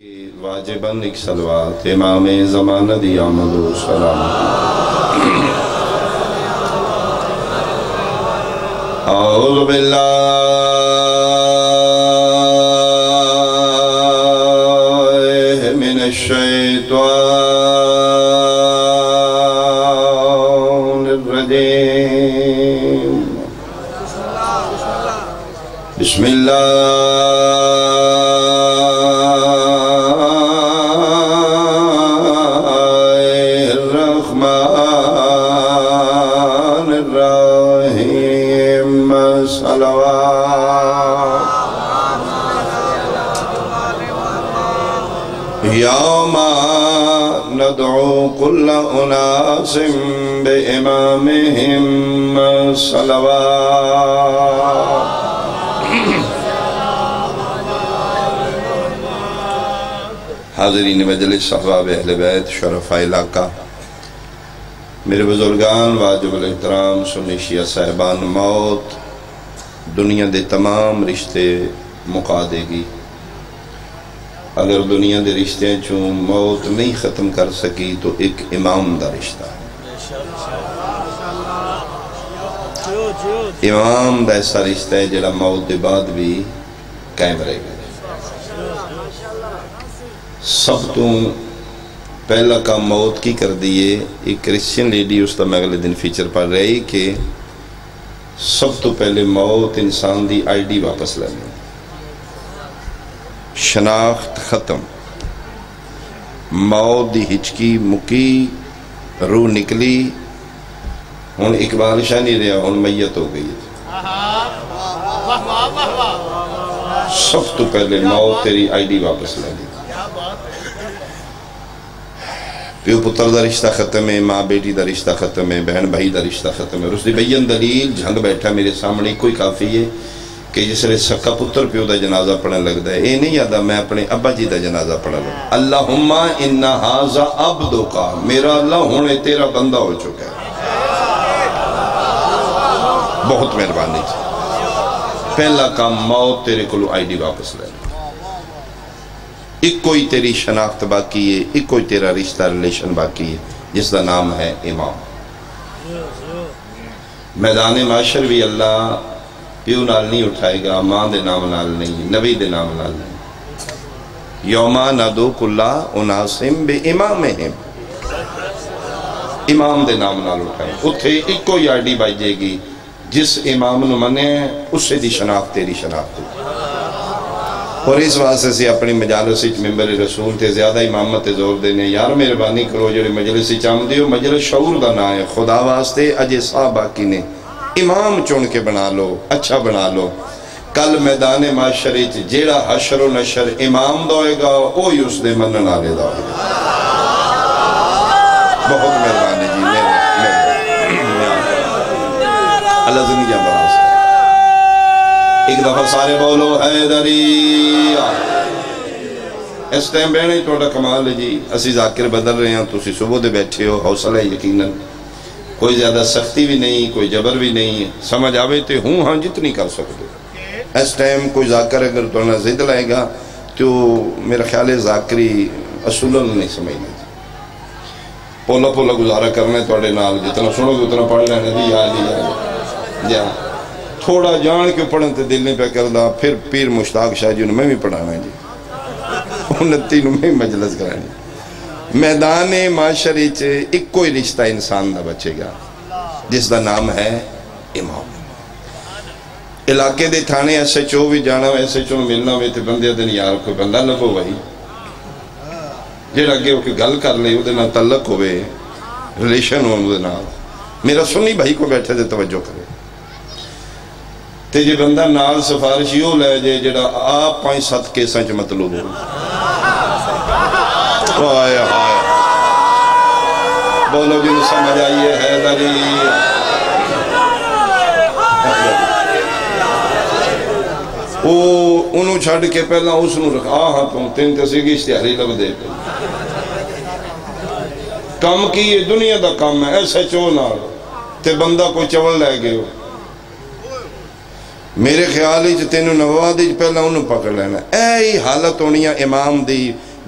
واجباً ایک سلوات امام زمانہ دی آمد و سلام اعوذ ندعو كل أناس بإمامهم صلوات. حاضرین مجلس صحباب اہل بیت شرفہ علاقہ، میرے بزرگان، واجب الاحترام، سنی شیعہ صاحبان، موت، دنیا دے تمام رشتے مقا دے گی۔ اگر دنیا دے رشتے چون موت نہیں ختم کر سکی تو ایک امام دا رشتہ ہے۔ امام دا ایسا رشتہ ہے جڑا موت دے بعد بھی قائم رہے گا۔ سب تو پہلا کام موت کی کر دیئے۔ ایک کرسچن لیڈی اس تا میں اگلے دن فیچر پڑھ رہی کہ سب تو پہلے موت انسان دی آئی ڈی واپس لینے شناخت ختم۔ موت دی ہچکی مکی، روح نکلی۔ ہون اقبال شاہ نہیں رہا ہون میت ہو گئی۔ سب تو پہلے موت تیری آئی ڈی واپس لے دی پیو پتر دا رشتہ ختم ہے، ماں بیٹی دا رشتہ ختم ہے، بہن بھائی دا رشتہ ختم ہے۔ اس دی بین دلیل، جھنگ بیٹھا میرے سامنے، کوئی کافی ہے۔ کہ جس نے سکا پتر پیو دا جنازہ پڑھنے لگ دا ہے اے نہیں یادا میں اپنے ابا جی دا جنازہ پڑھا لوں اللہم انہا حازہ عبدو کا میرا اللہ ہونے تیرا بندہ ہو چکا ہے۔ بہت مہربانی چاہیے پہلا کام موت تیرے کلو آئی ڈی واپس لے۔ ایک کوئی تیری شناخت باقی ہے ایک کوئی تیرا رشتہ ریلیشن باقی ہے جس کا نام ہے امام۔ میدان معاشر بھی اللہ پیو نال نہیں اٹھائے گا ماں دے نام نال نہیں نبی دے نام نال نہیں یوما ندو کلا اناسم بے امامہم امام دے نام نال اٹھائے اتھے ایک کوئی آئی بائی گی جس امام نو منے اس سے دی شناخت تیری شناخت ہوگی اور اس واسطے سے اپنی مجالس اچ ممبر رسول تے زیادہ امامت تے زور دینے یار مہربانی کرو جڑے مجلس اچ آم دیو مجلس شعور دا نہ ہے خدا واسطے اجے صاحب باقی نے امام چون کے بنا لو اچھا بنا لو۔ کل میدان معاشر اچ جیڑا حشر و نشر امام دا ہوئے گا، اوہی اس دے منن آلے دا ہوئے گا۔ بہت مہربانی جی میرے میرے۔ اللہ زندگی براز ایک دفعہ سارے بولو حیدری اس ٹائم بہنے توڑا کمال ہے جی۔ اسی ذاکر بدل رہے ہیں، تسی صبح دے بیٹھے ہو، حوصلہ یقیناً۔ کوئی زیادہ سختی بھی نہیں، کوئی جبر بھی نہیں۔ سمجھ آوے تے ہوں ہاں جتنی کر سکتے۔ اس ٹائم کوئی ذاکر اگر توڑا زد لائے گا تو میرا خیال ہے ذاکری اصولوں نہیں سمجھنا پولا پولا گزارا کرنا ہے توڑے نال، جتنا سنو گے اتنا پڑھ لینا جی یا جی یا جی تھوڑا جان کے پڑھن تے دل نہیں پہ کردہ پھر پیر مشتاق شاہ جی نے میں بھی پڑھانا جی۔ انتی نے میں مجلس کرانی میدان معاشری چے ایک کوئی رشتہ انسان دا بچے گا جس دا نام ہے امام علاقے دے تھانے ایسے چو بھی جانا ایسے چو ملنا ہوئے تے بندے دن یار کوئی بندہ لگو بھائی جیڑا گے وہ کہ گل کر لے وہ دینا تعلق ہوئے ریلیشن ہو وہ دینا میرا سنی بھائی کو بیٹھے دے توجہ کرے تے جے بندہ نال سفارشی ہو لے جے جڑا آپ پانچ ست کے سنچ مطلوب ہو آئے آئے بولو جی، جن سمجھ آئیے حیدری او انہوں چھڑ کے پہلا اس نو رکھا ہاں تم تین تسیگی اشتہاری لگ دے۔ پہ کم کی یہ دنیا دا کم ہے ایسے چونا تے بندہ کوئی چول لے گئے ہو میرے خیال ہی چھتے تینوں نوادی پہلا انہوں پکڑ لینا۔ اے ہی حالت ہونی ہے امام دی۔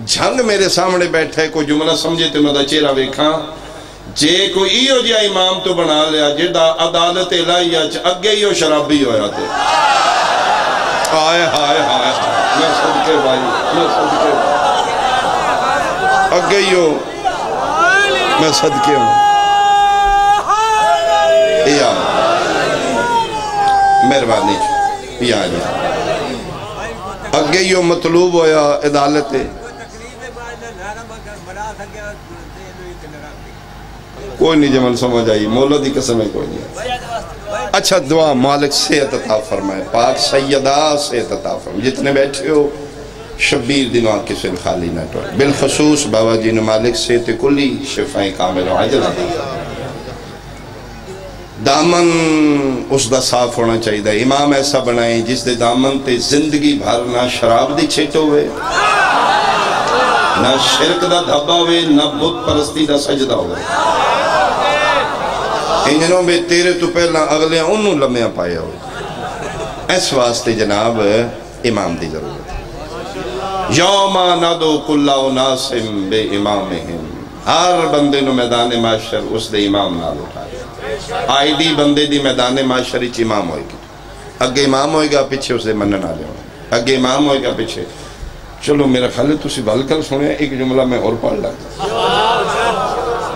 جھنگ میرے سامنے بیٹھے، کوئی جملہ سمجھے تو میں دا چہرہ ویکھاں۔ جے کوئی ایو جیا امام تو بنا لیا جڑا عدالت الہیہ چ اگے ہی شرابی ہویا تے۔ ہائے ہائے ہائے میں صدقے بھائی، میں صدقے اگے ہی ہو میں صدقے ہوں۔ یا مہربانی۔ یا جی اگے ہی ہو مطلوب ہویا عدالت۔ کوئی نہیں جمل سمجھ آئی، مولا دی قسم ہے کوئی نہیں۔ اچھا دعا مالک صحت عطا فرمائے، پاک سیدہ صحت عطا فرمائے۔ جتنے بیٹھے ہو، شبیر دنوں کسی خالی نہ ٹوئے۔ بالخصوص بابا جی نے مالک صحت کلی شفائیں کامل و عجلہ دی دامن اس دا صاف ہونا چاہیے، امام ایسا بنائیں جس دے دامن تے زندگی بھر نہ شراب دی چھٹو ہوئے، نہ شرک دا دھبا ہوئے، نہ بت پرستی دا سجدہ ہوئے۔ انجنوں میں تیرے تو پہلا اگلے انہوں لمحہ پایا ہوئے۔ اس واسطے جناب، امام دی ضرورت یوما ندو کلا ناسم بے امامہم ہر بندے نو میدان معاشر اس دے امام نال اٹھائے آئی ڈی بندے دی میدان معاشر اچ امام ہوئے گی۔ اگے امام ہوئے گا، پیچھے اسے منن آلے ہوئے۔ اگے امام ہوئے گا، پیچھے۔ چلو میرا خیال ہے تسی بھل کر سنے ایک جملہ میں اور پڑھ لگا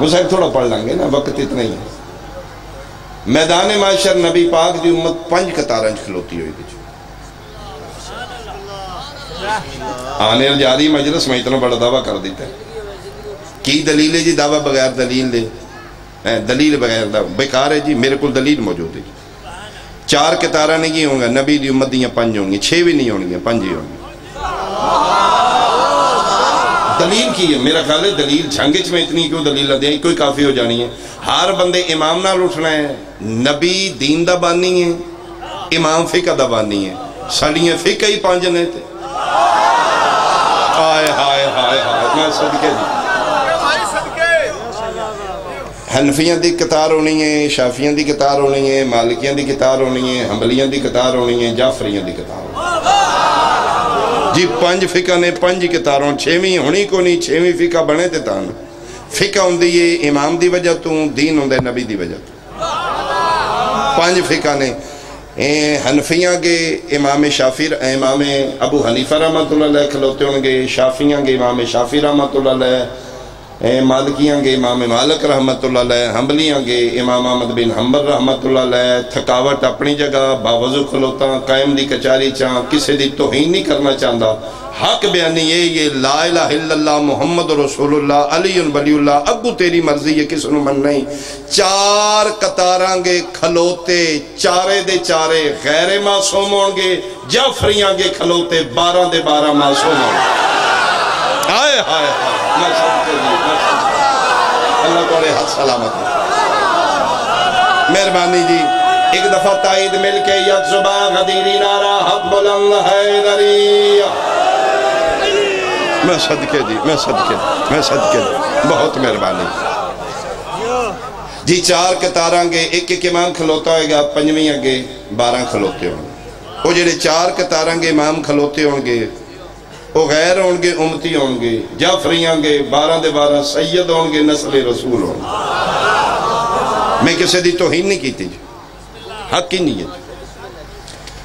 وہ صاحب تھوڑا پڑھ لیں گے نا، وقت اتنا ہی ہے۔ میدان معاشر نبی پاک دی امت پنج کتارنج کھلوتی ہوئی دی آنے جاری مجلس میں اتنا بڑا دعویٰ کر دیتا ہے۔ کی دلیل ہے جی؟ دعویٰ بغیر دلیل دے دلیل بغیر دعویٰ۔ بیکار ہے جی میرے کل دلیل موجود ہے جی۔ چار کتارہ نہیں ہوں گا نبی دی امت دیاں پنج ہوں گی۔ چھ بھی نہیں ہوں گی، پنج ہی ہوں گی۔ دلیل کی ہے؟ میرا خیال ہے دلیل جھنگچ میں اتنی کیوں دلیل لدیا کوئی کافی ہو جانی ہے۔ ہر بندے امام نہ لٹھنا ہے، نبی دین دا بانی ہے، امام فقہ دا بانی ہے۔ سڑیاں فقہ ہی پانچ نے تھے ہائے ہائے ہائے ہائے، میں صدقے دی۔ حنفیاں دی کتار ہونی ہے، شافیاں دی کتار ہونی ہے، مالکیاں دی کتار ہونی ہے، حنبلیاں دی کتار ہونی ہے، جعفریاں دی کتار ہونی جی پنج فقہ نے پنج کتاروں چھویں ہونی کو نہیں چھویں فقہ بنے تے تانا فقہ ہوں دی امام دی وجہ تو، دین ہوں دے نبی دی وجہ تو۔ پانچ فقہ نے۔ حنفیاں کے امام شافی امام ابو حنیفہ رحمت اللہ علیہ کھلوتے ہوں گے شافیاں کے امام شافی رحمت اللہ علیہ۔ مالکیاں گے امام مالک رحمت اللہ علیہ، حنبلیاں گے امام احمد بن حنبل رحمت اللہ علیہ، تھکاوٹ اپنی جگہ، باوضو کھلوتا، قائم دی کچاری چاہاں کسے دی توہین نہیں کرنا چاہتا حق بیانی یہ یہ لا الہ الا اللہ محمد رسول اللہ، علی ولی اللہ اگو تیری مرضی ہے کس نو من نہیں چار کتاراں گے، کھلوتے، چارے دے چارے غیر معصوم ہوں گے، جعفریاں گے، کھلوتے بارہ دے بارہ معصوم ہوں گے آئے آئے، میں سب کے حد سلامت مہربانی جی ایک دفعہ تائید مل کے یک زبا غدیری نارا حق بلند ہے دریہ میں صدقے دی میں صدقے میں صدقے۔ دی بہت مہربانی۔ جی چار کتاراں گے، ایک ایک امام کھلوتا ہے گا، پنجویں اگے بارہ کھلوتے ہوں گے۔ وہ جڑے چار کتاراں گے، امام کھلوتے ہوں گے وہ غیر ہوں گے، امتی ہوں گے جعفریاں گے، بارہ دے بارہ سید ہوں گے، نسل رسول ہوں گے۔ میں کسے دی توہین نہیں کیتی جی۔ حق ہی نہیں ہے جی۔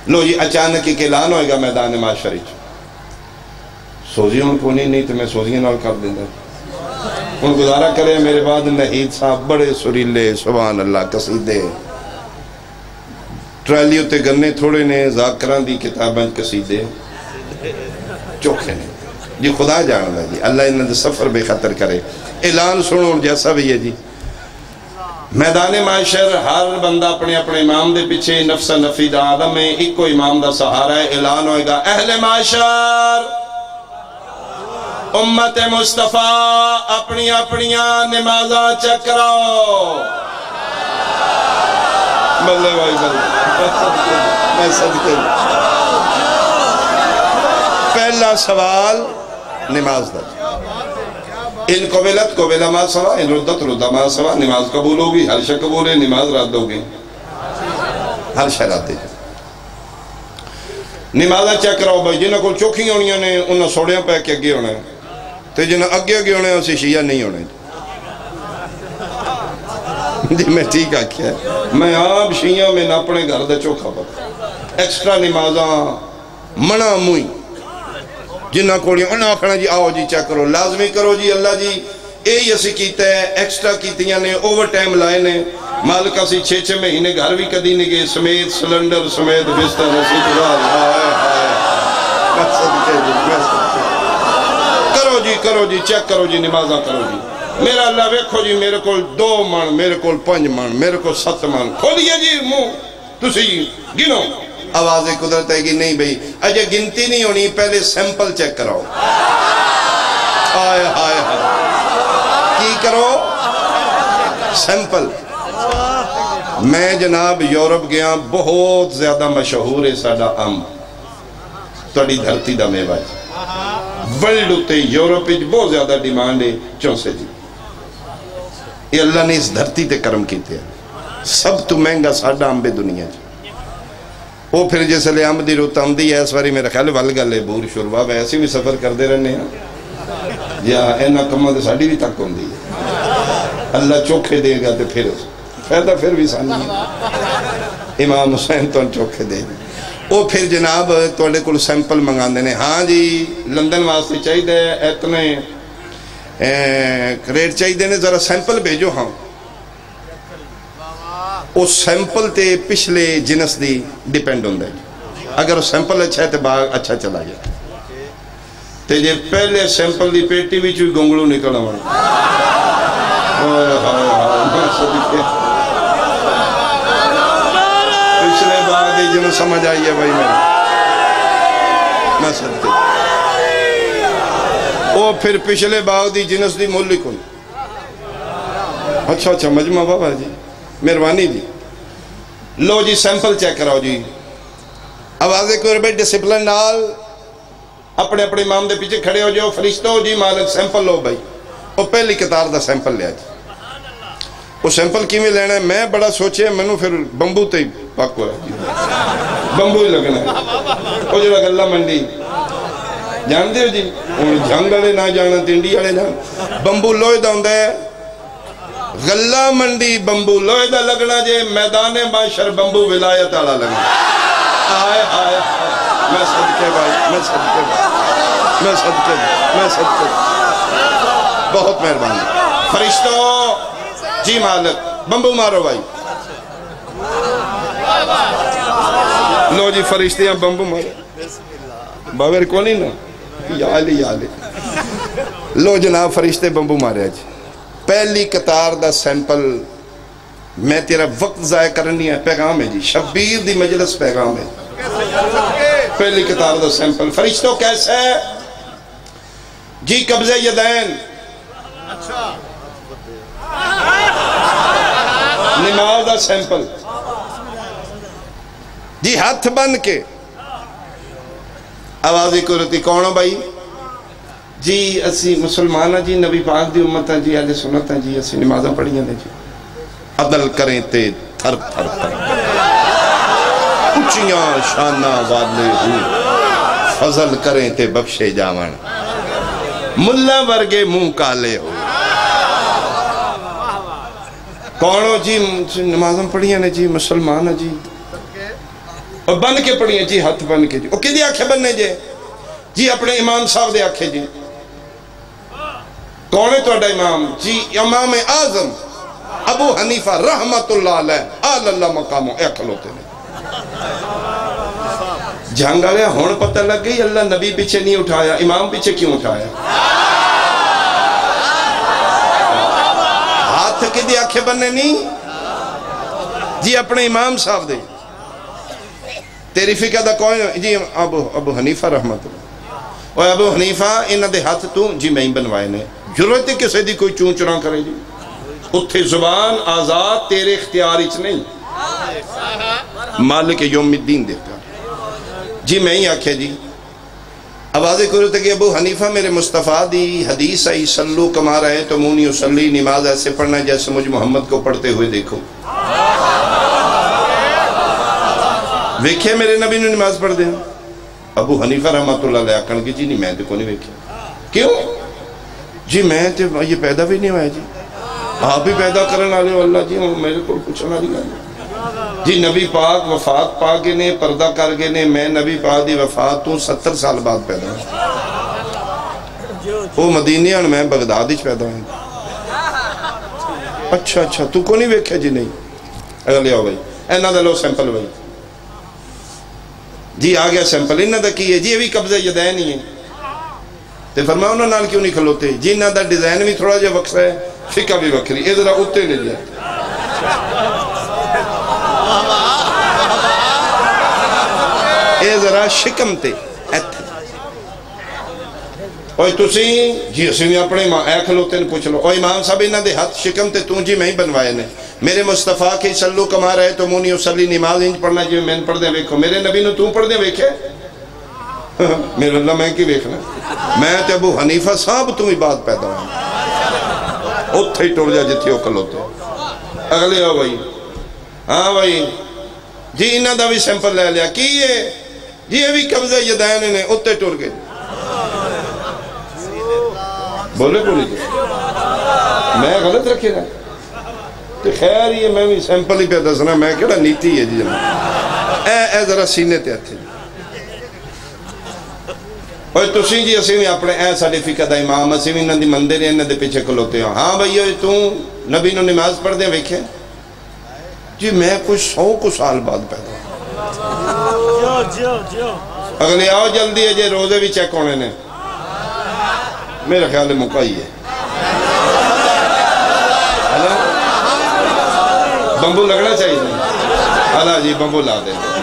لو جی اچانک ایک اعلان ہوئے گا میدان معاشری چ۔ سوزی ہوں کو نہیں نہیں تو میں سوزیاں نال کر دیں ان گزارا کرے میرے بعد نحید صاحب بڑے سریلے، سبحان اللہ، قصیدے۔ ٹرالیوں تے گنے تھوڑے نے، ذاکران دی کتابیں قصیدے۔ چوکھے نے۔ جی خدا جان جی۔ اللہ انہوں نے سفر بے خطر کرے۔ اعلان سنو، جیسا بھی ہے جی۔ میدان معاشر، ہر بندہ اپنے اپنے امام دے پیچھے نفس نفی دا آدم ہے۔ ایک کو امام دا سہارا ہے، اعلان ہوئے گا۔ اہل معاشر، امت مصطفیٰ، اپنی اپنی نمازہ چکراؤ بلے بھائی، بلے۔ میں صدقے۔ پہلا سوال نماز دا جی۔ ان قبلت قبلہ ما سوا، ان ردت ردہ ما سوا۔ نماز قبول ہوگی ہر شہ قبول ہے، نماز رد ہوگی ہر شہ رد ہے۔ نمازہ چیک کراؤ بھائی جنہوں کو چوکھی ہونی نے انہوں سوڑیاں پہ کے اگے ہونا ہے۔ تو جنہیں اگے اگے ہونے اسے شیعہ نہیں ہونے جی میں ٹھیک آکھیا ہے۔ میں آپ شیعہ میں ناپنے گھر دے چوکھا پتا ایکسٹرا نمازاں منع موئی۔ جنہ کوڑی انہا آکھنا جی آؤ جی چیک کرو، لازمی کرو جی اللہ جی اے ہی اسی کیتا ہے ایکسٹرا کیتیاں نے اوور ٹائم لائے نے۔ مالکہ سی چھے چھے مہینے گھر بھی کدی نگے سمیت سلنڈر، سمیت بستر، اسی خدا کرو جی کرو جی چیک کرو جی نمازہ کرو جی۔ میرا اللہ ویکھو جی میرے کول دو من میرے کول پنج من میرے کول ست من کھولیے جی منہ۔ تسی گنو۔ آواز قدرت ہے کہ نہیں بھئی اجے گنتی نہیں ہونی، پہلے سیمپل چیک کراؤ۔ آئے آئے آئے۔ کی کرو؟ سیمپل۔ میں جناب یورپ گیا، بہت زیادہ مشہور ہے ساڑا ام۔ توڑی دھرتی دا میں باج ورلڈ ہوتے یورپ بہت زیادہ ڈیمانڈ ہے، چونسے جی یہ اللہ نے اس دھرتی تے کرم کیتے ہیں۔ سب تو مہنگا ساڑا ام بے دنیا جی۔ وہ پھر جیسے لے آمدی روتا آمدی ہے اس واری میرا خیال والگا لے بور شروع میں ایسی بھی سفر کر دے رہنے ہیں یا اینا کمال دے ساڑی بھی تک کون دی اللہ چوکھے دے گا تے پھر فیدہ پھر بھی سانی ہے امام حسین تو چوکھے دے گا وہ پھر جناب توڑے کل سیمپل منگان دینے ہاں جی لندن واسطے چاہی دے اتنے ریٹ چاہی دینے ذرا وہ سیمپل تے پچھلے جنس دی ڈیپینڈ ہوں دے اگر وہ سیمپل اچھا ہے تو باغ اچھا چلا گیا۔ تے جے پہلے سیمپل دی پیٹی بھی چوئی گنگلو نکل آمان پچھلے باغ دی جنس سمجھ آئیے بھائی میں میں صدقے وہ پھر پچھلے باغ دی جنس دی مولی کن اچھا اچھا مجمع جی۔ بابا جی مہربانی جی لو جی سیمپل چیک کراؤ جی آوازے کو ربے ڈسپلن نال اپنے اپنے امام دے پیچھے کھڑے ہو جو فرشتو جی مالک سیمپل لو بھائی وہ پہلی کتار دا سیمپل لیا جی وہ سیمپل کی میں لینا ہے میں بڑا سوچے منو پھر بمبو تے پاک ہو رہا جی بمبو ہی لگنا ہے وہ جو گلہ منڈی جان دے ہو جی جھنگ والے نہ جانا تینڈی والے جان بمبو لوئے دا ہوں ہے غلہ منڈی بمبو لوئے دا لگنا جے میدان باشر بمبو ولایت آلا لگنا۔ آئے آئے میں صدقے بھائی، میں صدقے بھائی۔ میں صدقے بھائی میں صدقے۔ بھائی بہت مہربانی۔ فرشتوں جی مالک، بمبو مارو بھائی۔ لو جی فرشتیاں بمبو مارو۔ باور کو نہیں نا؟ یا علی یا علی لو جناب، فرشتے بمبو مارے جی پہلی قطار دا سیمپل میں تیرا وقت ضائع کرنی ہے پیغام ہے جی شبیر دی مجلس پیغام ہے۔ پہلی قطار دا سیمپل، فرشتوں کیسے؟ ہے جی قبضہ یدین۔ نماز دا سیمپل۔ جی ہاتھ بن کے۔ آوازی کو رتی کون بھائی؟ جی اسی مسلمان جی نبی پاک دی امت ہیں جی اہل سنت ہیں جی اسی نمازہ پڑھی ہیں جی۔ عدل کریں تے تھر تھر تھر۔ اچھیاں شانہ والے ہوں۔ فضل کریں تے بخشے جاون۔ ملہ ورگے منہ کالے ہو۔ کونو جی نمازم پڑھی ہیں جی مسلمان ہیں جی۔ اور بن کے پڑھی ہیں جی ہاتھ بن کے جی۔ وہ کدی آنکھیں بننے جے؟ جی اپنے امام صاحب دے آنکھیں جی کون ہے توڑا امام؟ جی امام اعظم ابو حنیفہ رحمت اللہ علیہ آل اللہ مقامو اے کھلوتے نے جہنگ آگیا ہون پتہ لگ گئی، اللہ نبی پیچھے نہیں اٹھایا، امام پیچھے کیوں اٹھایا؟ ہاتھ کی دی آنکھیں بننے نہیں؟ جی اپنے امام صاحب دے۔ تیری فکر دا کوئی جی ابو ابو حنیفہ رحمت اللہ اور ابو حنیفہ انہ دے ہاتھ تو جی میں ہی بنوائے نے۔ ضرورت ہے کسی دی کوئی چون چران کرے جی؟ اتھے زبان آزاد تیرے اختیار اچ نہیں۔ مالک یوم الدین دیتا جی میں ہی آکھے جی آوازیں کرو تھے کہ ابو حنیفہ میرے مصطفیٰ دی حدیث آئی سلو کما رہے تو مونی اسلی نماز ایسے پڑھنا جیسے مجھ محمد کو پڑھتے ہوئے دیکھو۔ ویکھے میرے نبی نے نماز پڑھ دیں ابو حنیفہ رحمت اللہ علیہ آکھن کی جی نہیں، میں تو کو نہیں ویکھے کیوں؟ جی میں تے یہ پیدا بھی نہیں ہوا جی۔ آپ ہی پیدا کرنے والے ہو، اللہ جی میرے کو پوچھنا نہیں گا جی نبی پاک وفات پا کے نے، پردہ کر کے نے، میں نبی پاک دی وفات تو ستر سال بعد پیدا ہوں وہ مدینی ہن میں بغداد ہی پیدا ہوں اچھا اچھا تو کو نہیں ویکھے جی؟ نہیں۔ اگر لے آؤ بھائی اینا دا لو سیمپل بھائی۔ جی آ گیا سیمپل، انہاں دا کی ہے؟ جی یہ بھی قبضہ یدین ہی ہے۔ تے فرمایا انہاں نال کیوں نہیں کھلوتے؟ جی دا ڈیزائن بھی تھوڑا جا وقت ہے، فقہ بھی وکری اے ذرا اتے لے لیا اے ذرا شکم تے، ایتھے۔ اوہ تسی؟ جی اسی میں اپنے ماں اے کھلوتے نے پوچھ لو۔ اوہ امام صاحب، انہاں دے ہاتھ شکم تے توں جی میں ہی بنوائے نے۔ میرے مصطفیٰ کی سلو کما رہے تو مونی اسلی، نماز انج پڑھنا جی میں پڑھ دیں ویکھو۔ میرے نبی نے توں پڑھ دیں ویکھے؟ میرے اللہ میں کی ویکھنا میں تے ابو حنیفہ صاحب تم ہی بات پیدا ہوں اتھے ہی ٹوڑ جا جتھے ہو کلوتے اگلے ہو بھائی۔ ہاں بھائی۔ جی انہاں دا بھی سیمپل لے لیا۔ کی یہ جی یہ بھی قبضہ یدائن نے اتھے ٹوڑ گئے بولے بولی جی؟ میں غلط رکھے گا تو خیر، یہ میں بھی سیمپل ہی پہ دسنا میں کہڑا نیتی ہے جی جناب؟ اے اے ذرا سینے تے ہتھے۔ اوہ تسی جی اسی میں اپنے اے ساڑے فقہ دا امام اسی میں انہاں دی مندر انہاں دے پیچھے کلوتے ہوں ہاں بھئی یہ تو نبی نو نماز پڑھ دیں ویکھے جی میں کچھ سو کو سال بعد پیدا اگلے آؤ جلدی ہے جی روزے بھی چیک ہونے نے میرا خیال ہے مکائی ہے بمبو لگنا چاہیے اللہ جی بمبو لا دیں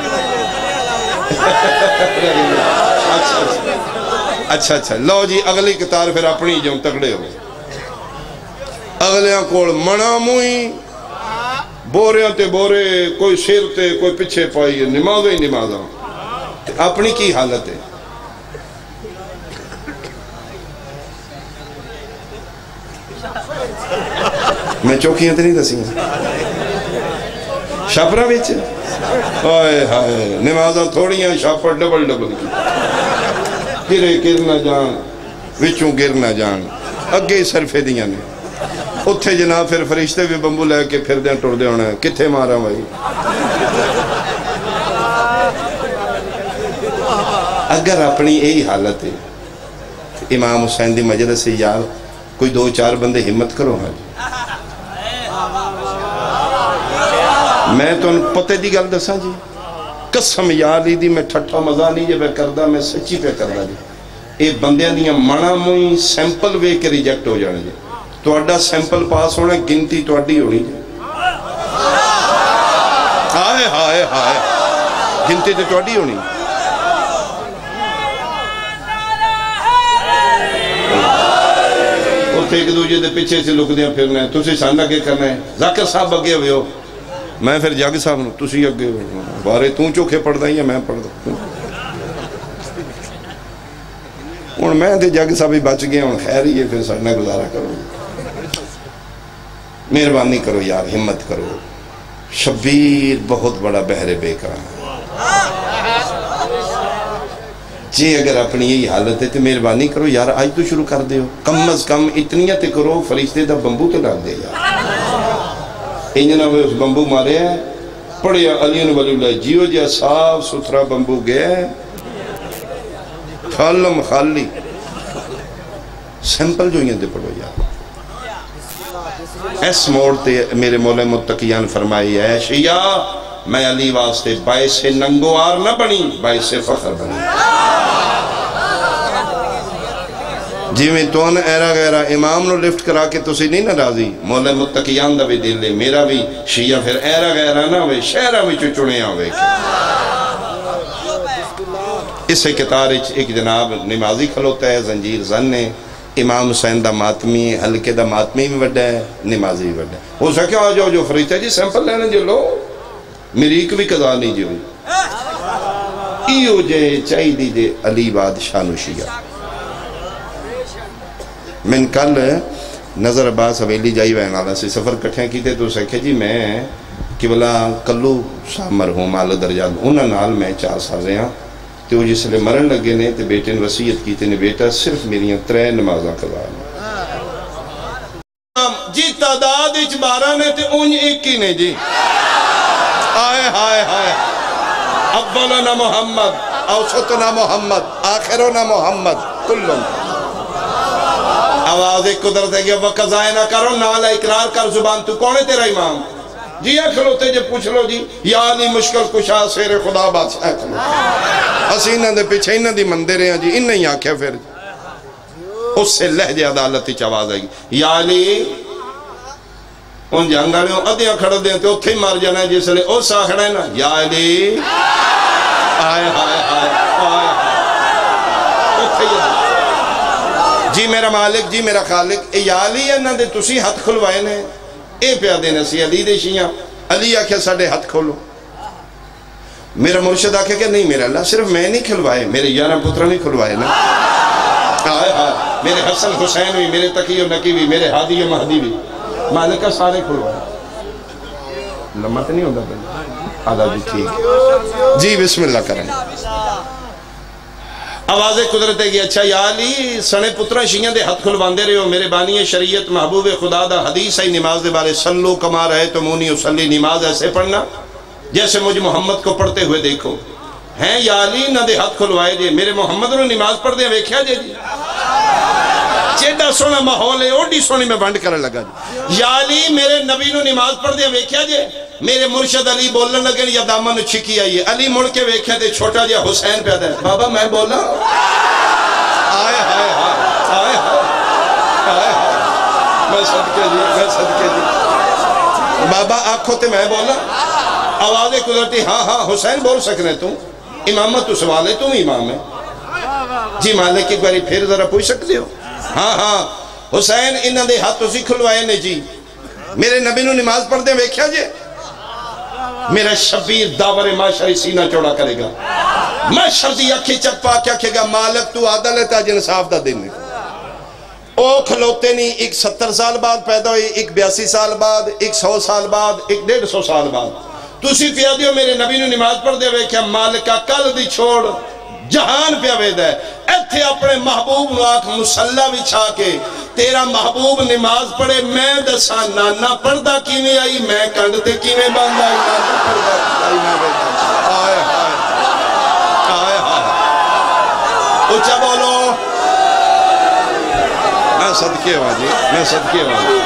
اچھا اچھا اچھا۔ اچھا لو جی اگلی کتار پھر اپنی جو تکڑے ہو اگلیاں کول منا موئی۔ بوریاں تے بورے، کوئی سیر تے کوئی پچھے پائی نمازیں ہی نمازاں۔ اپنی کی حالت ہے؟ میں چوکیاں تے نہیں دسی شاپرہ بیچے آئے ہائے، نمازاں تھوڑیاں شاپر ڈبل ڈبل کی۔ گرے گر نہ جان، وچوں گر نہ جان۔ اگے صرفے دیاں نے۔ اتھے جناب پھر فرشتے بھی بمبو لے کے پھر دیں ٹوڑ دے ہونا ہے۔ کتھے مارا بھائی؟ اگر اپنی یہی حالت ہے، امام حسین دی مجلس سے یار، کوئی دو چار بندے ہمت کرو ہاں جی۔ میں تو ان پتے دی گل دسا جی۔ قسم یاری دی میں ٹھٹا مزہ نہیں جب کردہ میں سچی پہ کردہ جی۔ اے بندیاں دیاں منا موئی سیمپل وے کے ریجیکٹ ہو جانے جی۔ تو اڈا سیمپل پاس ہونا، گنتی تو اڈی ہونی جی۔ ہائے ہائے ہائے۔ گنتی تو اڈی ہونی۔ اتھے ایک دوجہ دے پیچھے سے لک دیا پھرنا۔ ہے تُسی ساندہ کے کرنا ہے؟ ذاکر صاحب اگے ہوئے ہو۔ میں پھر جاگ صاحب نو تُسی اگے ہو بارے توں چوکھے پڑھ دائیں ہاں، یا میں پڑھ دوں اور میں تے جاگ صاحب ہی بچ گیا ہوں خیر ہی ہے، پھر سڑنا گزارا کرو۔ مہربانی کرو یار، ہمت کرو۔ شبیر بہت بڑا بہر بے کرا جی اگر اپنی یہی حالت ہے تو مہربانی کرو، یار آج تو شروع کر دے ہو کم از کم اتنیت کرو، فرشتے دا بمبو تو ڈال دے یار۔ انجنہ میں اس بمبو مارے ہیں پڑھیا علیون ولی اللہ جیو جیا صاف ستھرا بمبو گئے خالم خالی سیمپل جو یہ دے پڑھو یار اس موڑ تے میرے مولا متقیان فرمائی ہے شیعہ میں علی واسطے باعث ننگوار نہ بنی باعث فخر بنی جی میں تو نے ایرا غیرہ امام نو لفٹ کرا کے تو سی نہیں نرازی مولا متقیان دا بھی دل لے میرا بھی شیعہ پھر ایرا غیرہ نہ ہوئے، شہرہ بھی چچنے آوے۔ اس سے کتار ایک جناب نمازی کھلوتا ہے، زنجیر زن نے، امام حسین دا ماتمی حلقے دا ماتمی بھی وڈا ہے، نمازی بھی وڈا ہے۔ ہو سکے آ جاؤ جو فریتا جی سیمپل لینے جو جی، لو۔ میری ایک بھی قضا نہیں جی جو ایو جے چاہی دی جے علی بادشاہ نشیہ میں کل نظر عباس حویلی جائی وین آلا سے سفر کٹھیں کی تے تو سکھے جی میں کہ بلا کلو سامر ہوں مال درجات انہاں نال میں چار سال رہے ہیں تو جس لیے مرن لگے نے تے بیٹے نے وسیعت کی تے نے، بیٹا صرف میری ترے نمازاں کروا جی تعداد اچ بارہ نے تے انج ایک ہی نے جی۔ آئے ہائے ہائے اولنا محمد، اوسطنا محمد، آخرنا محمد، کلن۔ آواز ایک قدرت ہے کہ وقت ضائع نہ کرو نالا اقرار کر زبان، تو کون ہے تیرا امام؟ جی کھلوتے جب پوچھ لو جی یا علی مشکل کشا سیر خدا بادشاہ کھلو اسی انہاں دے پیچھے انہاں دی مندر ہیں جی انہاں ہی آکھے پھر۔ اس سے لہجے عدالت ہی آواز آئے گی یا علی ان جانگا میں ادھیاں کھڑا دیں تو اتھے مار جانا ہے، جس لیے او ساکھڑا ہے نا یا علی آئے آئے آئے آئے۔ اتھے ہی جی میرا مالک جی میرا خالق، اے یا علی ہے دے تسی ہاتھ کھلوائے نے۔ اے پیا دینا سی علی دے شیعہ۔ علی آکھے ساڑے ہاتھ کھولو۔ میرا مرشد آکھے کہ نہیں میرا اللہ، صرف میں نہیں کھلوائے، میرے یارہ پترہ نہیں کھلوائے نا۔ آئے آئے، میرے حسن حسین بھی میرے تقی و نقی بھی میرے حادی و مہدی بھی مالکہ سارے کھلوائے۔ لمحہ تو نہیں ہوگا آدھا جی ٹھیک۔ جی بسم اللہ کریں۔ آوازیں قدرت ہے کہ اچھا یا علی سنے پترہ شیعہ دے حد کھلواندے رہے ہو، میرے بانی شریعت محبوب خدا دا حدیث ہے، نماز دے بارے سلو کما رہے تو مونی اسلی نماز ایسے پڑھنا، جیسے مجھ محمد کو پڑھتے ہوئے دیکھو۔ ہیں یا علی، نہ دے حد کھلوائے جے، میرے محمد نے نماز پڑھ دے ویکھیا جے جی۔ چیڈا سونا محول ہے، اوڈی سونی میں بند کرنے لگا جی۔ یا علی، میرے نبی نو نماز پڑھ دے ویکھیا جے۔ میرے مرشد علی بولن لگے یا دامن چھکی آئی ہے۔ علی مڑ کے ویکھیا تے چھوٹا جا حسین پیدا ہے۔ بابا، میں بولا آئے ہائے ہائے آئے ہائے میں صدقے جی میں صدقے جی بابا، آنکھوں تے میں بولا آوازیں قدرتی ہاں ہاں حسین بول سکنے تم امامت تو سوال ہے تم امام ہے۔ جی مالک، ایک باری پھر ذرا پوچھ سکتے ہو؟ ہاں ہاں۔ حسین، انہاں دے ہاتھ تو سی کھلوائے نے جی۔ میرے نبی نو نماز پڑھ دے ویکھیا جے؟ میرا شبیر داور معاشر سینہ چوڑا کرے گا۔ معاشر دی اکھی چپا کیا کہے گا، مالک تو عادل ہے تاج انصاف دا دن او کھلوتے نہیں، ایک ستر سال بعد پیدا ہوئی ایک بیاسی سال بعد، ایک سو سال بعد، ایک ڈیڑھ سو سال بعد۔ تو سی پیا میرے نبی نے نماز پڑھ دے ہوئے کہ مالکہ کل دی چھوڑ۔ جہان پہ آوید ہے۔ ایتھے اپنے محبوب نو مسلح بچھا کے تیرا محبوب نماز پڑھے، میں دسا نانا پڑھدا کیویں آئی؟ میں کنڈتے کیویں باندھ آئی؟ نانا پڑھدا آئی؟ میں بیٹھا آئے ہائے آئے ہائے اچھا بولو۔ میں صدقے واجی میں صدقے واجی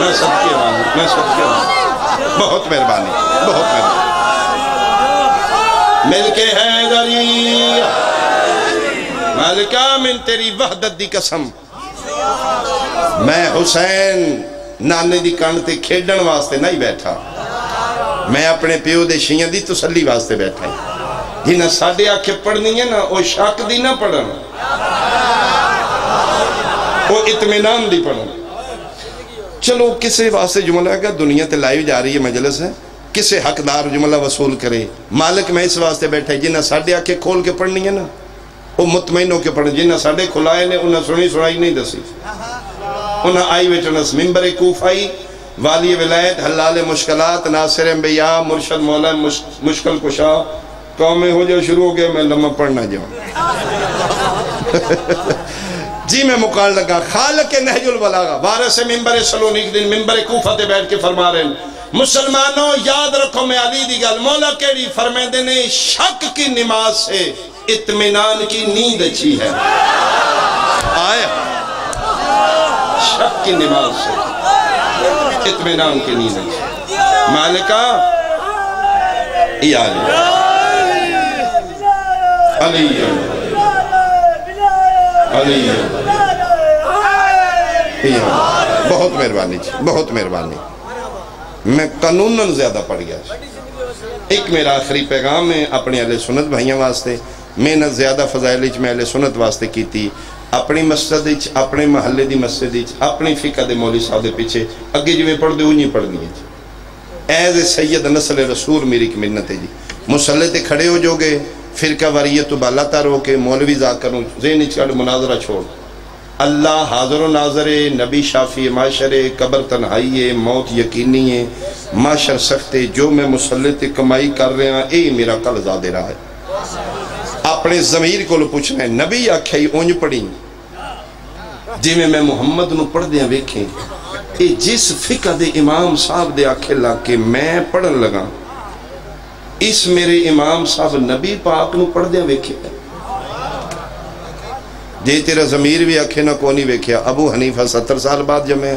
میں صدقے واجی میں صدقے واجی بہت مہربانی بہت مہربانی۔ مل حیدری مالکہ من تیری وحدت دی قسم۔ میں حسین نانے دی کانتے کھیڑن واسطے نہیں بیٹھا۔ میں اپنے پیو دے شیعہ دی تسلی واسطے بیٹھا ہی جنہ ساڑھے آکھے پڑھنی ہے نا، وہ شاک دی نہ پڑھنا وہ اتمنان دی پڑھنا چلو کسے واسطے جملہ ہے کہ دنیا تے لائیو جا رہی ہے مجلس ہے۔ کسے حقدار جملہ وصول کرے؟ مالک میں اس واسطے بیٹھا ہے جنہ ساڑھے آکے کھول کے پڑھنی ہے نا۔ وہ مطمئن ہو کے پڑھنی جنہ ساڑھے کھلائے نے، انہیں سنی سنائی نہیں دسی۔ انہیں آئی ویٹنس ممبر کوفائی، والی ولایت، حلال مشکلات، ناصر انبیاء، مرشد مولا مشکل کشا۔ قوم میں ہو جائے شروع ہو گیا، میں لمحہ پڑھنا جاؤں۔ جی میں مقال لگا، خالق نحج البلاغہ وارث ممبر سلونی دن ممبر کوفہ تے بیٹھ کے فرما رہے ہیں۔ مسلمانوں، یاد رکھو میں علی دی گل، مولا کیڑی فرمائے دینے شک کی نماز سے اتمنان کی نیند اچھی ہے۔ آئے شک کی نماز سے اتمنان کی نیند اچھی ہے۔ مالکہ یا علی علی۔ علی ہاں، بہت مہربانی جی بہت مہربانی۔ میں قانوناً زیادہ پڑھ گیا ایک میرا آخری پیغام ہے اپنے اہل سنت بھائیاں واسطے، میں نہ زیادہ فضائل میں اہل سنت واسطے کی تھی اپنی مسجد اپنے محلے دی مسجد اپنی فقہ دے مولی صاحب دے پیچھے، اگے جو میں پڑھ دے انہیں پڑھ گئی جی ایز سید نسل رسول میری کی منت ہے جی۔ مسلح تے کھڑے ہو جو گے فرقہ وریت تو بالا تار ہو کے مولوی ذاکر ہوں، ذہن اچھال مناظرہ چھوڑ۔ اللہ حاضر و ناظر نبی شافی، معاشر قبر تنہائی ہے، موت یقینی ہے۔ معاشر سخت جو میں مسلط کمائی کر رہے ہیں اے میرا کل زیادہ رہا ہے۔ اپنے ضمیر کو لو پوچھنا ہے، نبی آکھائی اونج پڑھی جی میں میں محمد نو پڑھ دیا ویکھیں۔ یہ جس فقہ دے امام صاحب دے آکھے لاکے میں پڑھن لگا اس میرے امام صاحب نبی پاک نو پڑھ دیا ویکھے۔ جے تیرا ضمیر بھی آکھے نہ کونی ویکھیا۔ ابو حنیفہ ستر سال بعد جمعے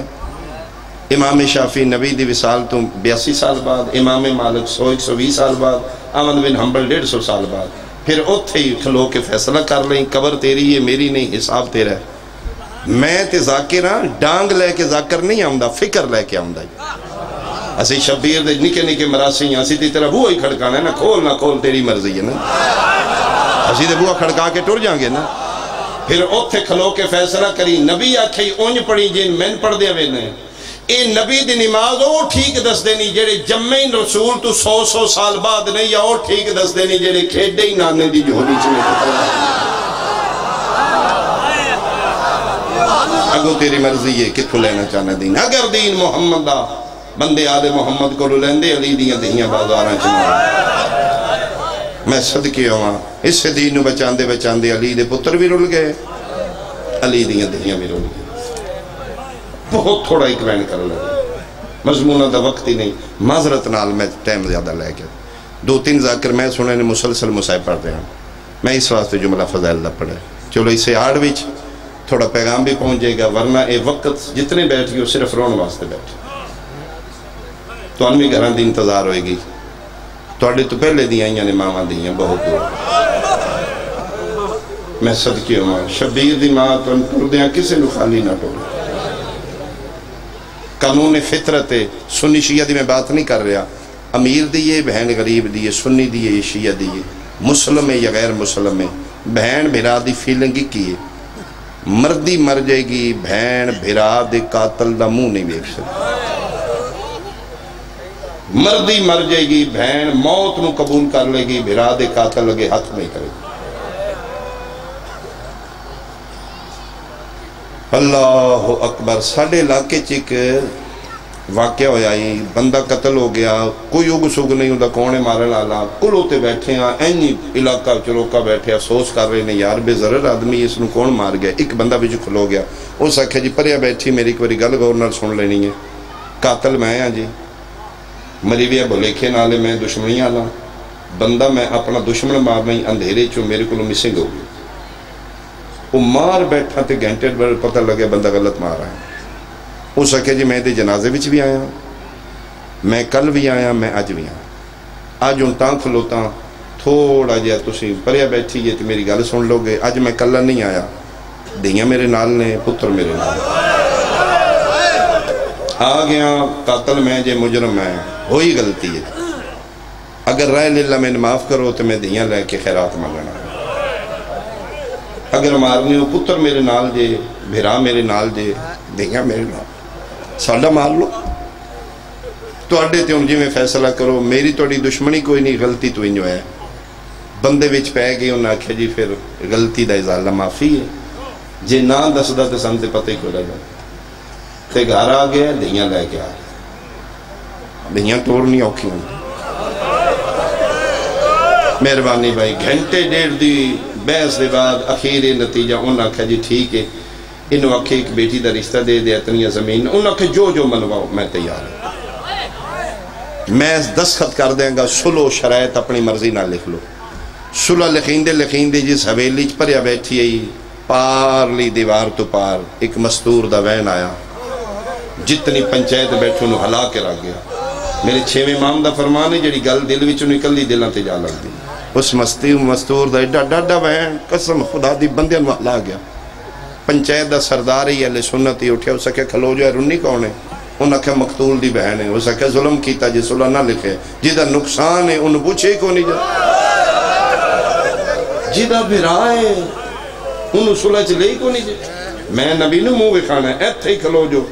امام شافی نبی دی وصال تو بیاسی سال بعد، امام مالک سو ایک سو بیس سال بعد احمد بن حنبل ڈیڑھ سو سال بعد۔ پھر اتھے ہی کھلو کے فیصلہ کر لیں، قبر تیری ہے، میری نہیں، حساب تیرا ہے۔ میں تے ذاکر ہاں ڈانگ لے کے ذاکر نہیں آمدہ، فکر لے کے آمدہ اسی شبیر دے نکے نکے مراسی ہیں، اسی تی تیرا بوہ ہی کھڑکانا ہے نا، کھول نہ کھول تیری مرضی ہے نا۔ اسی تے بوہ کھڑکا کے ٹر جائیں گے نا۔ پھر اتھے کھلو کے فیصلہ کری، نبی آکھے، اونج پڑی جن مین پڑھ دیا وے نے۔ اے نبی دی نماز او ٹھیک دس دینی جیڑے جمعین رسول تو سو سو سال بعد نہیں، یا او ٹھیک دس دینی جیڑے کھیڑے ہی نانے دی جو ہونی چلے اگو تیری مرضی ہے کتھو لینا چاہنا دین؟ اگر دین محمد دا۔ بندے آدھے محمد کو لے علی دیاں دیاں بازاراں چنار میں صدقی ہوا اس سے دین بچان دے بچان دے علی دے پتر بھی رول گئے۔ علی دیاں دیاں بھی رول گئے۔ بہت تھوڑا ایک وین کر لگا مضمونہ دا وقت ہی نہیں۔ معذرت نال میں ٹائم زیادہ لے کے۔ دو تین ذاکر میں سنے نے مسلسل مسائب پڑھ دیا۔ میں اس واسطے جملہ فضائل دا پڑھے چلو اسے آڑ وچ تھوڑا پیغام بھی پہنچ جائے گا، ورنہ اے وقت جتنے بیٹھ گئے صرف رون واسطے بیٹھ تو انوی گھران دی انتظار ہوئے گی تو اڑے تو پہلے دیاں یعنی ماما دیاں بہت دور میں صدقی ہوں شبیر دی ماں تو ان پر دیاں کسے نو خالی نہ ٹوڑا قانون فطرت ہے سنی شیعہ دی میں بات نہیں کر رہا امیر دیئے بہن غریب دیئے سنی دیئے شیعہ دیئے مسلم ہے یا غیر مسلم ہے بہن بھرا دی فیلنگی کیے مردی مر جائے گی بہن بھرا دے قاتل دا منہ نہیں بیک سکتا مردی مر جائے گی بہن موت نو قبول کر لے گی بھرا دے قاتل لگے ہاتھ نہیں کرے گی اللہ اکبر ساڑھے علاقے چک واقعہ ہویا ہی بندہ قتل ہو گیا کوئی اگ سگ نہیں ہوتا کونے مارے لالا کل ہوتے بیٹھے ہیں اینی علاقہ چلوکا بیٹھے افسوس کر رہے ہیں یار بے ضرر آدمی اس نو کون مار گیا ایک بندہ بھی جو کھلو گیا وہ سکھے جی پریا بیٹھی میری کوئی گل گورنر سن لینی ہے قاتل میں ہاں جی مری بھی بھلیکھے نالے میں دشمنی آلا بندہ میں اپنا دشمن مار نہیں اندھیرے چو میرے کو مسنگ ہو گئی وہ مار بیٹھا تے گھنٹے بڑھ پتہ لگے بندہ غلط مار رہا ہے وہ سکے جی میں دے جنازے بچ بھی آیا میں کل بھی آیا، میں اج بھی آیا۔ آج ان تاں کھلوتا تھوڑا جیا تسی پریا بیٹھی ہے تو میری گل سن لو گے اج میں کل نہیں آیا۔ دیاں میرے نال نے، پتر میرے نال۔ آ گیا، قاتل میں، جے مجرم میں۔ ہوئی غلطی ہے اگر رائے للہ میں معاف کرو تو میں دیاں لے کے خیرات مانگنا اگر مارنی ہو پتر میرے نال جے بھرا میرے نال جے دیاں میرے نال ساڑھا مار لو تو اڈے تے ان جی میں فیصلہ کرو میری توڑی دشمنی کوئی نہیں غلطی تو انجو ہے بندے وچ پہ گئی انہاں کہا جی پھر غلطی دا ازالہ معافی ہے جے نا دس دا تے سنتے پتہ ہی کوئی رہا تے گھر آ گیا دیاں لے کے دیاں توڑنی اوکھی ہوں مہربانی بھائی گھنٹے ڈیڑھ دی بحث دے بعد اخیر نتیجہ انہاں کہا جی ٹھیک ہے انہوں آکھے ایک بیٹی دا رشتہ دے دے اتنی زمین انہوں آکھے جو جو منواؤ میں تیار ہوں میں دستخط کر دیں گا سلو شرائط اپنی مرضی نہ لکھ لو سلو لکھیندے لکھیندے جس حویلی چ پریا بیٹھی ہے پار لی دیوار تو پار ایک مستور دا وین آیا جتنی پنچایت بیٹھو نو ہلا کے رہ گیا میرے چھویں امام دا فرمان ہے جڑی گل دل وچوں نکل دی دلاں تے جا لگ دی اس مستی مستور دا ایڈا ڈاڈا وین، قسم خدا دی، بندیاں نو ہلا گیا۔ پنچایت دا سردار ہی علی سنت ہی اٹھیا اسے کہ کھلو جو ہے رنی کون ہے؟ انہاں کہ مقتول دی بہن ہے۔ اسے کہ ظلم کیتا جی صلح نہ لکھے۔ جیدہ نقصان ہے انہوں پوچھے کو نہیں جا۔ جیدہ بھرائے انہوں صلح چلے کو نہیں جا۔ میں نبی نے منہ بکھانا ہے، ایتھے ہی کھلو جو۔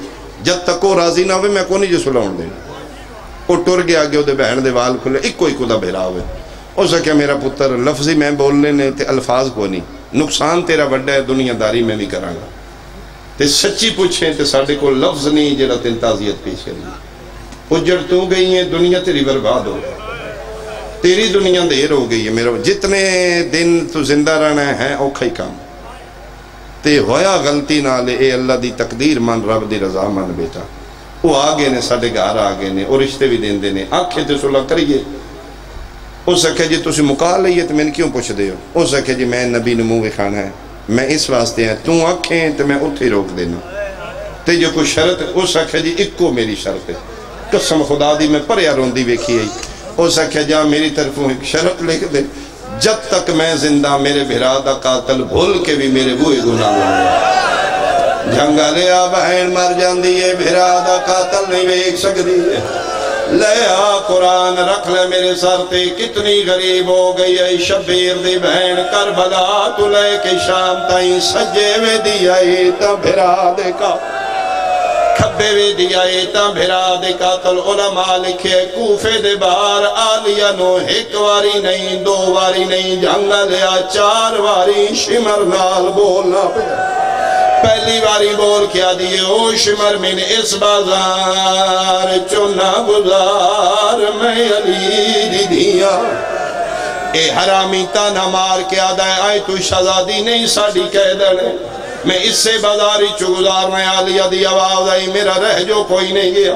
جب تک وہ راضی نہ ہوئے، میں کو نہیں جو صلح ہوں دینا؟ وہ ٹر گیا گیا دے بہن دے وال کھلے ایک کوئی کدا بھیرا ہوئے اسے کہ میرا پتر لفظی میں بولنے نے تے الفاظ کو نہیں نقصان تیرا بڑا ہے دنیا داری میں بھی کرانگا تے سچی پوچھیں تے ساڑھے کو لفظ نہیں جڑا تین تازیت پیش کریں اجڑ تو گئی ہیں دنیا تیری برباد ہو تیری دنیا دیر ہو گئی ہے میرا جتنے دن تو زندہ رہنا ہے اوکھا ہی کام تے ہویا غلطی نہ لے اے اللہ دی تقدیر من رب دی رضا من بیٹا وہ آگے نے ساڑھے گھر آگے نے، اور رشتے بھی دین دینے آنکھیں تے صلح کریے۔ اس سکھے جی تسی مکا لئیے تو میں کیوں پوچھ دے ہو اس سکھے جی میں نبی نمو بھی کھانا ہے۔ میں اس واسطے ہیں تو آنکھیں تو میں اتھے روک دینا۔ تے جو کوئی شرط اس سکھے جی اکو میری شرط ہے۔ قسم خدا دی، میں پر یارون دی بیکھی ہے اس سکھے جا جی، میری طرفوں ایک شرط لکھ دے۔ جب تک میں زندہ، میرے بھرا بھرادہ قاتل بھول کے بھی میرے بوئے گناہ ہوں جنگا لیا بہن مر جان دیئے بھرادہ قاتل نہیں بیک سک دیئے لیا قرآن رکھ لے میرے سر تے کتنی غریب ہو گئی ہے شبیر دی بہن کربلا تو لے کے شام تائیں سجے وے دیا تا بھرا دے کا کھبے وے دیا تا بھرا دے کا تل علماء لکھے کوفے دے بار آلیا نو ایک واری نہیں دو واری نہیں جنگا لیا چار واری شمر نال بولنا پہ پہلی باری بول کیا دیئے، او شمر من اس بازار چنا گزار میں علی دی دیا اے حرامی تانا مار کیا دائے آئے تو شہزادی نہیں ساڑی کہہ دنے۔ میں اس سے بازاری چگزار میں آلیا دی آواز آئی، میرا رہ جو کوئی نہیں گیا۔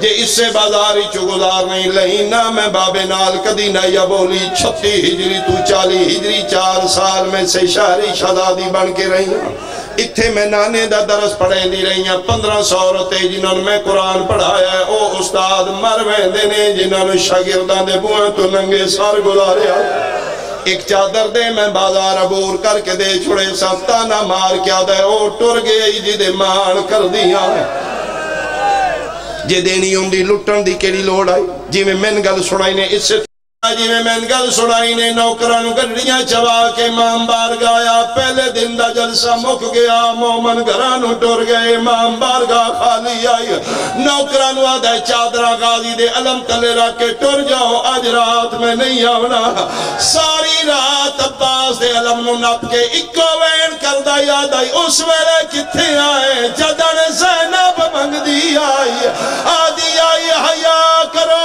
جے اس سے بازاری چگزار نہیں لئی نہ میں باب نال کدی نہ یا بولی۔ چھتی ہجری تو چالی ہجری، چار سال میں سے شہری شہزادی بن کے رہی ہوں اتھے میں نانے دا درس پڑھیں دی رہی ہیں پندرہ سورتے جنہوں میں قرآن پڑھایا ہے او استاد مرویں دینے جنہوں شاگردان دے بوئیں تو ننگے سار گزارے ایک چادر دے میں بازار عبور کر کے دے چھوڑے سفتا نہ مار کیا دے او ٹر گئی جی دے مان کر دیا ہے جے دینی ہوں دی لٹن دی کیڑی لوڑ آئی جی میں من گل سنائی نے اس سے جی میں میں گل سڑائی نے نوکران گنڈیاں چوا کے امام بار گایا پہلے دن دا جلسہ مک گیا مومن گرانو ٹور گئے امام بار گا خالی آئی نوکران نوکرانو ہے چادرہ غازی دے علم تلے رکھ کے ٹور جاؤ آج رات میں نہیں آونا ساری رات عباس دے علم نو نپ کے اکو وین کردہ یاد آئی اس ویلے کتھے آئے جدن زینب منگ دی آئی آدھی آئی حیاء کرو